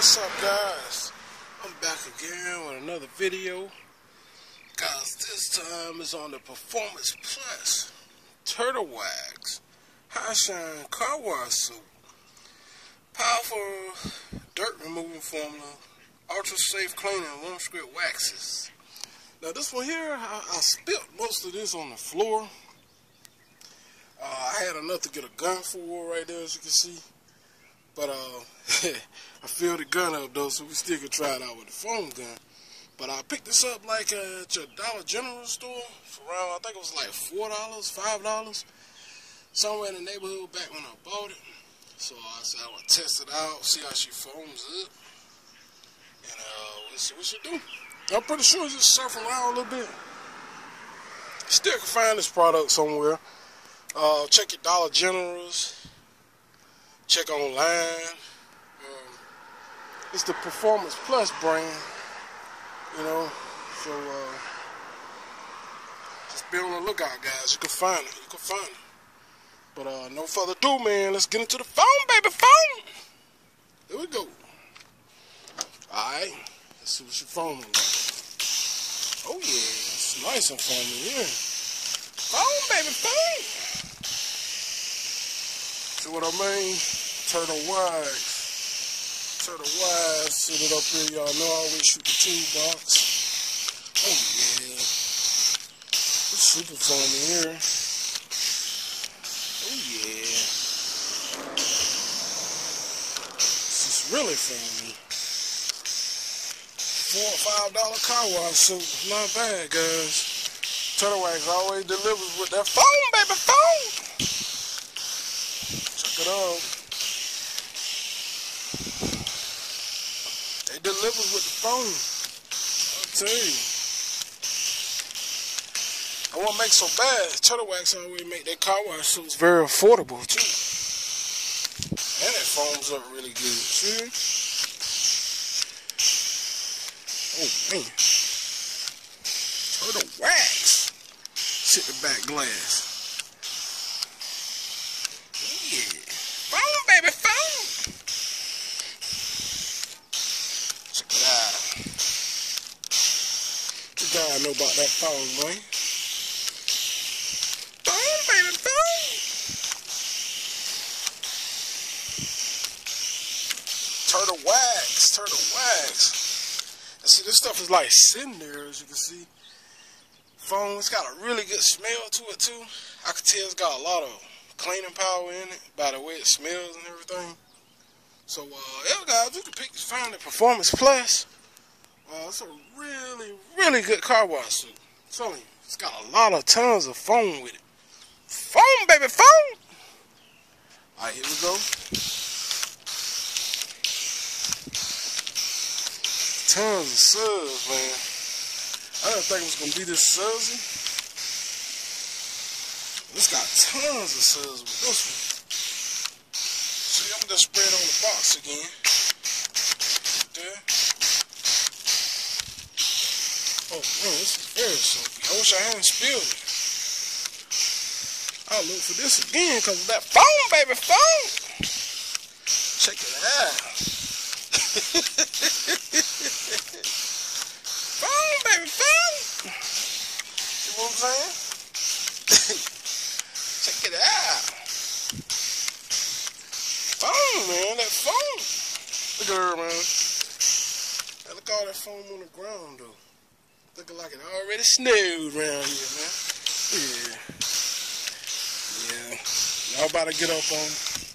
what's up guys? I'm back again with another video. Guys, this time is on the Performance Plus Turtle Wax High Shine Car Wash Soap. Powerful dirt removing formula, ultra safe cleaning, one script waxes. Now this one here, I, I spilt most of this on the floor. Uh, I had enough to get a gun for right there as you can see. But uh, I filled the gun up though, so we still could try it out with the foam gun. But I picked this up like at your Dollar General store for around, I think it was like four dollars, five dollars, somewhere in the neighborhood back when I bought it. So I said I would test it out, see how she foams up, and uh, we'll see what she do. I'm pretty sure it's just surf around a little bit. Still can find this product somewhere. Uh, check your Dollar Generals check online. Um, it's the Performance Plus brand, you know. So uh, just be on the lookout, guys. You can find it. You can find it. But uh, no further ado, man. Let's get into the phone, baby, phone. Here we go. All right. Let's see what your phone like. Oh yeah, it's nice and foamy here. Phone, baby, phone. See what I mean? Turtle Wax. Turtle Wax. Sit it up here. Y'all know I always shoot the toolbox. Oh, yeah. It's super foamy here. Oh, yeah. This is really foamy. Four or five dollar car wash suit. Not bad, guys. Turtle Wax always delivers with that phone, baby, phone. They deliver with the phone. I'll tell you. I won't make so bad. Turtle Wax always make their car wash suits very affordable too. And it foams up really good. See? Oh man. Turtle Wax. Sit the back glass. Yeah. Phone, baby, phone. Check it out. Know about that phone, boy. Phone, baby, phone. Turtle wax, turtle wax. And see, this stuff is like sitting there, as you can see. Phone, it's got a really good smell to it too. I can tell it's got a lot of cleaning power in it by the way it smells and everything. So, uh, yeah, guys, you can pick, find the Performance Plus. Uh, it's a really, really good car wash. I'm telling you, it's got a lot of tons of foam with it. Foam, baby, foam! Alright, here we go. Tons of suds, man. I didn't think it was going to be this sudsy. It's got tons of suds with this one. See, I'm going just spread on the box again. There. Oh, man, this is soapy. I wish I hadn't spilled it. I'll look for this again because of that phone, baby, phone. Check it out. phone, baby, phone. See what I'm saying? Check it out. Phone, man, that phone. Look at her, man. Look at all that foam on the ground, though. Looking like it already snowed around here, man. Yeah. Yeah. Y'all about to get up on it.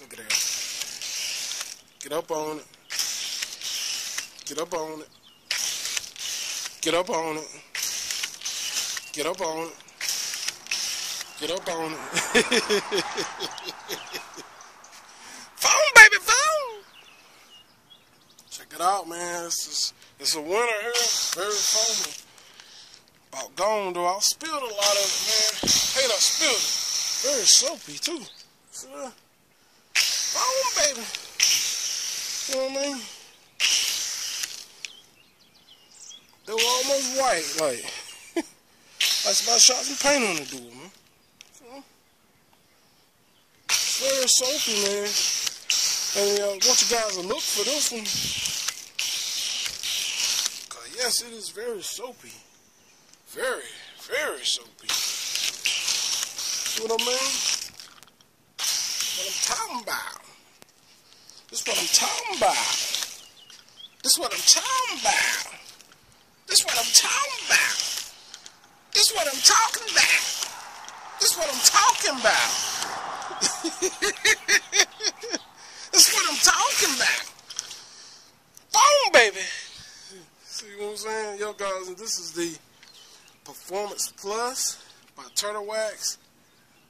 Look at that. Get up on it. Get up on it. Get up on it. Get up on it. Get up on it. phone, baby, phone. Check it out, man. It's just, it's a winter here. Very foamy. About gone though. I spilled a lot of it, man. Hate I spilled it. Very soapy too. See that? Phone, baby. You know what I mean? They were almost white, like. like somebody shot some paint on the door, man. So, very soapy, man. And uh, want you guys to look for this one. Yes, it is very soapy. Very, very soapy. See what I mean? What I'm talking about. This what I'm talking about. This what I'm talking about. This what I'm talking about. This what I'm talking about. This what I'm talking about. That's what I'm talking about. Phone, baby. See what I'm saying? Yo, guys, this is the Performance Plus by Turtle Wax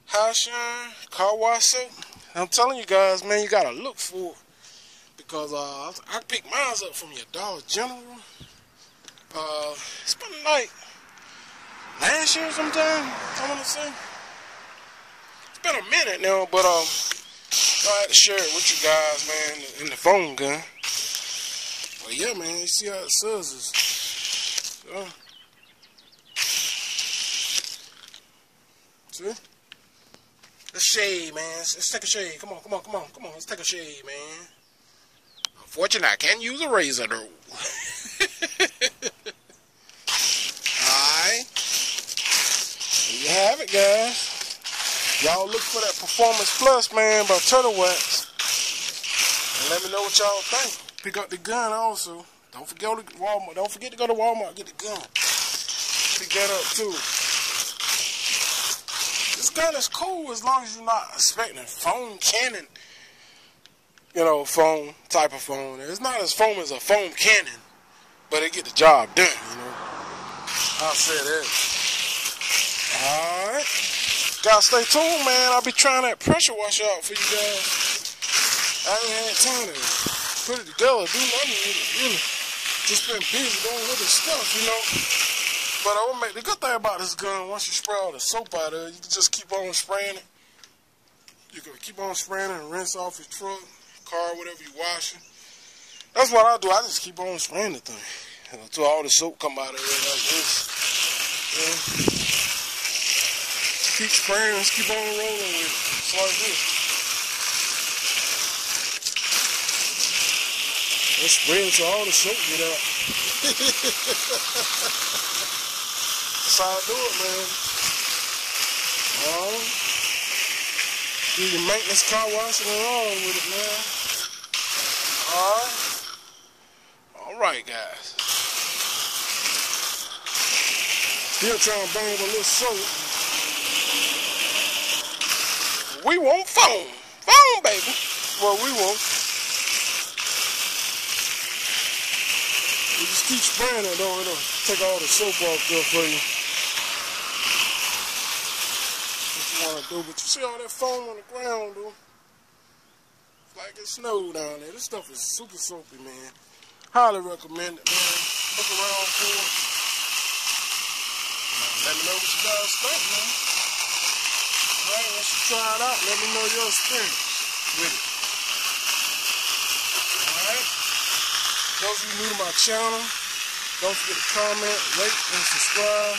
High Shine Car Wash Soap. I'm telling you guys, man, you gotta look for it. Because uh, I picked mine up from your Dollar General. Uh, it's been like last year sometime, I want to say. It's been a minute now, but um, I had to share it with you guys, man, in the phone gun. But yeah, man, you see how it sizzles. So, uh, see? Let's shade, man. Let's, let's take a shade. Come on, come on, come on, come on. Let's take a shade, man. Unfortunately, I can't use a razor, though. Alright. There you have it, guys. Y'all look for that Performance Plus, man, by Turtle Wax. And let me know what y'all think. Pick up the gun also. Don't forget to Walmart. Don't forget to go to Walmart get the gun. Pick that up too. This gun is cool as long as you're not expecting foam cannon. You know, foam type of foam. It's not as foam as a foam cannon, but it get the job done. You know. I'll say that. All right. Gotta stay tuned, man. I'll be trying that pressure washer out for you guys. I ain't had time to put it together, with it, really. Just been busy doing other stuff, you know. But I will make the good thing about this gun, once you spray all the soap out of it, you can just keep on spraying it. You can keep on spraying it and rinse off your truck, car, whatever you're washing. That's what I do. I just keep on spraying the thing until all the soap come out of it like this. Yeah keep spraying, let's keep on rolling with it. It's like this. Let's spray it all the soap get out. That's how I do it, man. Alright. Do your maintenance car washing all with it, man. Uh-huh. Alright. Alright, guys. Still trying to burn a little soap. We want phone. Phone, baby. Well, we won't. We just keep spraying it, though. It'll take all the soap off there for you. What you want to do. But you see all that foam on the ground, though? It's like it snowed down there. This stuff is super soapy, man. Highly recommend it, man. Look around for it. Let me know what you guys think, man. Alright, once you try it out, let me know your experience with it. Alright? Those of you new to my channel, don't forget to comment, rate, and subscribe.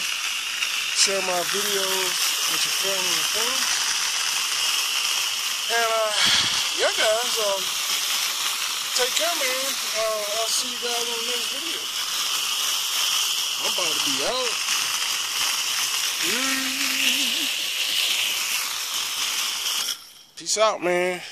Share my videos with your family and friends. And, uh, yeah, guys, um, take care, man. Uh, I'll see you guys on the next video. I'm about to be out. Peace out, man.